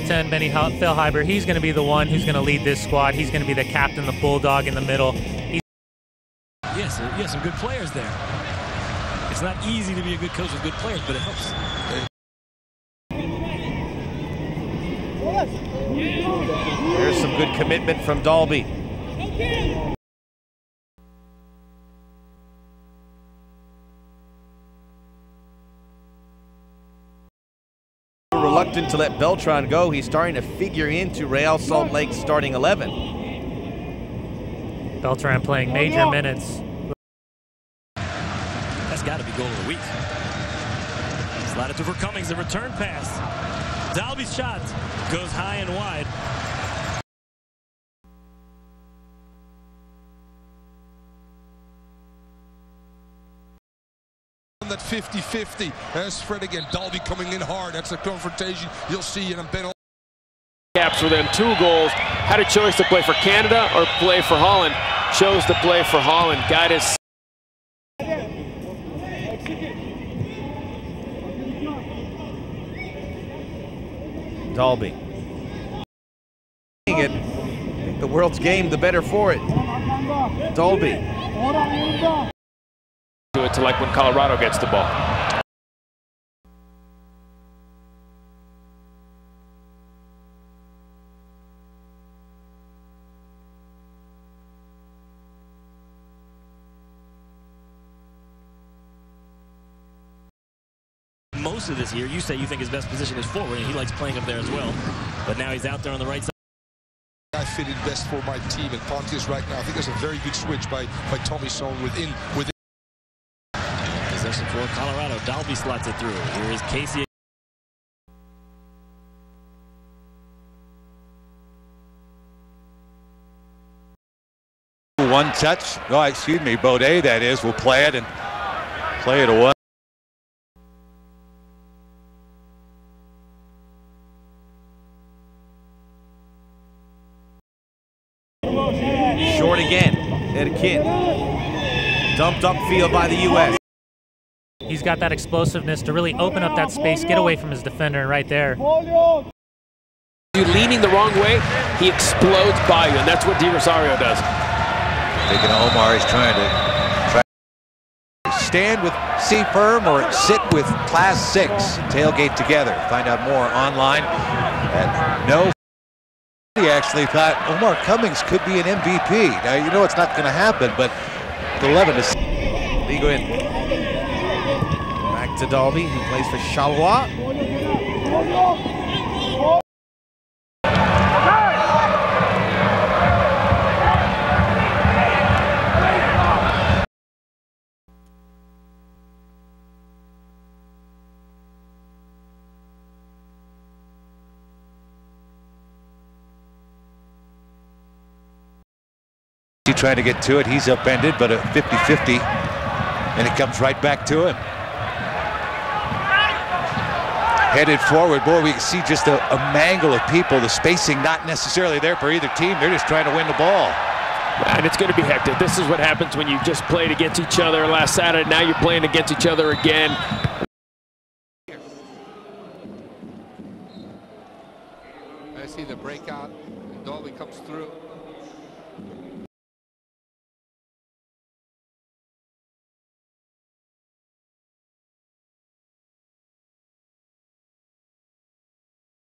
10, Benny Feilhaber, he's going to be the one who's going to lead this squad. He's going to be the captain, the bulldog in the middle. He's yes, uh, you have some good players there. It's not easy to be a good coach with good players, but it helps. There's some good commitment from Dalby. Reluctant to let Beltran go, he's starting to figure into Real Salt Lake starting 11. Beltran playing major minutes. That's got to be goal of the week. Slide it to for Cummings, the return pass. Dalby's shot goes high and wide. That 50-50. There's Fred again. Dalby coming in hard. That's a confrontation you'll see in a Ben. Caps for them two goals. Had a choice to play for Canada or play for Holland. Chose to play for Holland. Got his. Dalby. It. The world's game, the better for it. Dalby. Do it to like when Colorado gets the ball. Most of this year, you say you think his best position is forward, and he likes playing up there as well. But now he's out there on the right side. I fit in best for my team, and Pontius right now. I think there's a very good switch by by Tommy Sohn within within. Possession for Colorado. Dalby slots it through. Here is Casey. One touch. Oh, excuse me, Bode, that is, We'll play it and play it away. Short again. Ed Kidd. Dumped upfield by the U.S. He's got that explosiveness to really open up that space, get away from his defender right there. You leaning the wrong way, he explodes by you, and that's what De Rosario does. Thinking Omar is trying to try stand with C firm or sit with class six. Tailgate together. Find out more online at no. He actually thought Omar Cummings could be an MVP. Now you know it's not going to happen, but 11 is. Ligo in. Back to Dalby, who plays for Charleroi. trying to get to it. He's upended, but a 50-50, and it comes right back to him headed forward. Boy, we can see just a, a mangle of people. The spacing not necessarily there for either team. They're just trying to win the ball. And it's going to be hectic. This is what happens when you just played against each other last Saturday. Now you're playing against each other again. I see the breakout. Dalby comes through.